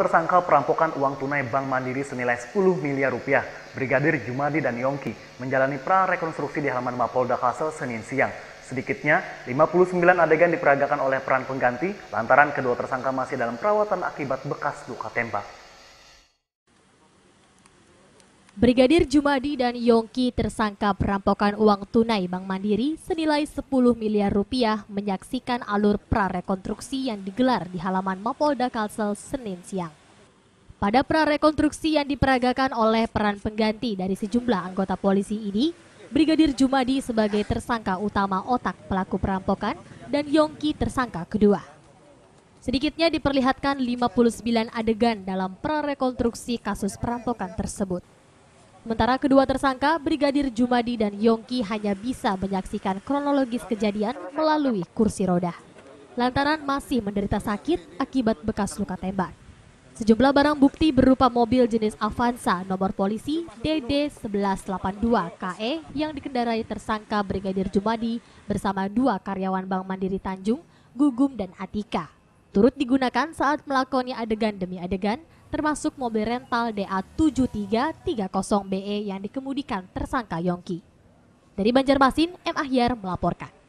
tersangka perampokan uang tunai Bank Mandiri senilai 10 miliar rupiah, Brigadir Jumadi dan Yongki menjalani pra-rekonstruksi di halaman Mapolda Kalsel Senin siang. Sedikitnya, 59 adegan diperagakan oleh peran pengganti lantaran kedua tersangka masih dalam perawatan akibat bekas luka tembak. Brigadir Jumadi dan Yongki tersangka perampokan uang tunai Bank Mandiri senilai 10 miliar rupiah menyaksikan alur prarekonstruksi yang digelar di halaman Mapolda Kalsel Senin siang. Pada prarekonstruksi yang diperagakan oleh peran pengganti dari sejumlah anggota polisi ini, Brigadir Jumadi sebagai tersangka utama otak pelaku perampokan dan Yongki tersangka kedua. Sedikitnya diperlihatkan 59 adegan dalam prarekonstruksi kasus perampokan tersebut. Sementara kedua tersangka, Brigadir Jumadi dan Yongki hanya bisa menyaksikan kronologis kejadian melalui kursi roda. Lantaran masih menderita sakit akibat bekas luka tembak. Sejumlah barang bukti berupa mobil jenis Avanza nomor polisi DD 1182 KE yang dikendarai tersangka Brigadir Jumadi bersama dua karyawan Bank Mandiri Tanjung, Gugum dan Atika. Turut digunakan saat melakoni adegan demi adegan termasuk mobil rental DA7330BE yang dikemudikan tersangka Yongki. Dari Banjarmasin, M. Ahyar melaporkan.